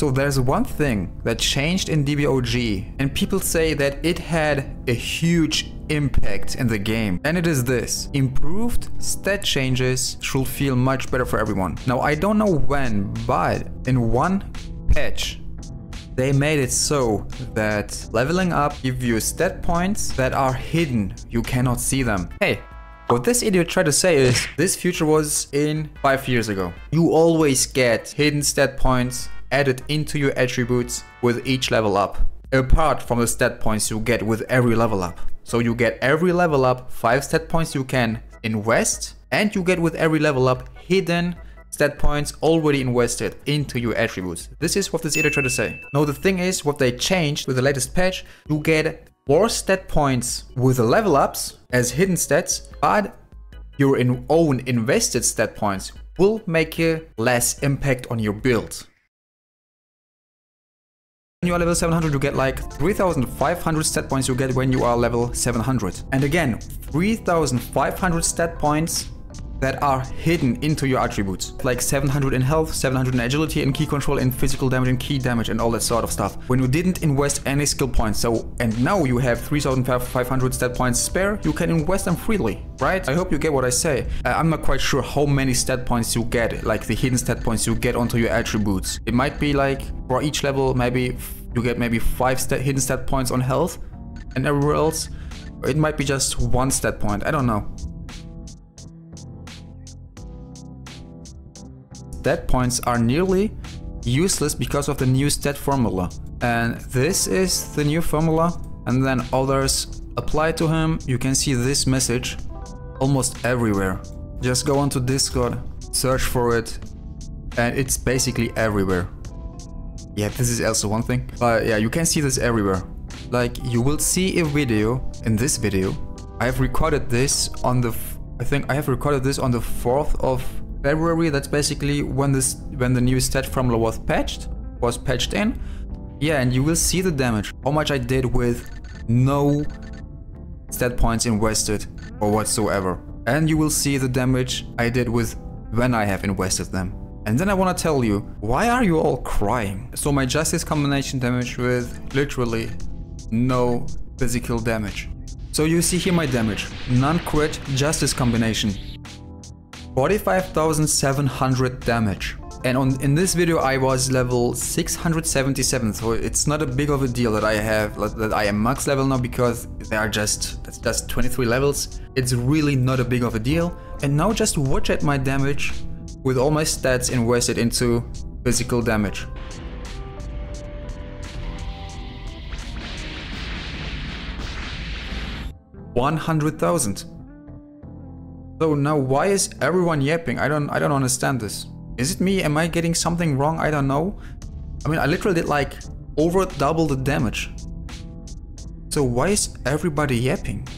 So there's one thing that changed in DBOG and people say that it had a huge impact in the game. And it is this. Improved stat changes should feel much better for everyone. Now I don't know when, but in one patch they made it so that leveling up give you stat points that are hidden. You cannot see them. Hey, what this idiot tried to say is, this future was in 5 years ago. You always get hidden stat points added into your attributes with each level up, apart from the stat points you get with every level up. So you get every level up 5 stat points you can invest, and you get with every level up hidden stat points already invested into your attributes. This is what this idiot tried to say. Now the thing is, what they changed with the latest patch, you get more stat points with the level ups as hidden stats, but your own invested stat points will make a less impact on your build. When you are level 700 you get like 3500 stat points you get when you are level 700. And again, 3500 stat points that are hidden into your attributes. Like 700 in health, 700 in agility and ki control and physical damage and ki damage and all that sort of stuff. When you didn't invest any skill points, so and now you have 3500 stat points spare, you can invest them freely, right? I hope you get what I say. Uh, I'm not quite sure how many stat points you get, like the hidden stat points you get onto your attributes. It might be like for each level, maybe you get maybe five stat hidden stat points on health and everywhere else. It might be just one stat point, I don't know. Stat points are nearly useless because of the new stat formula. And this is the new formula and then others apply to him. You can see this message almost everywhere. Just go onto Discord, search for it and it's basically everywhere. Yeah, this is also one thing. But yeah, you can see this everywhere. Like you will see a video in this video. I have recorded this on the I think I have recorded this on the 4th of February, that's basically when this when the new stat formula was patched, was patched in. Yeah, and you will see the damage, how much I did with no stat points invested or whatsoever. And you will see the damage I did with when I have invested them. And then I want to tell you, why are you all crying? So my justice combination damage with literally no physical damage. So you see here my damage, non-crit justice combination. 45,700 damage. And on in this video I was level 677, so it's not a big of a deal that I have that I am max level now because they are just that's just 23 levels. It's really not a big of a deal. And now just watch at my damage with all my stats invested into physical damage. One hundred thousand. So now why is everyone yapping? I don't I don't understand this. Is it me? Am I getting something wrong? I don't know. I mean, I literally did like over double the damage. So why is everybody yapping?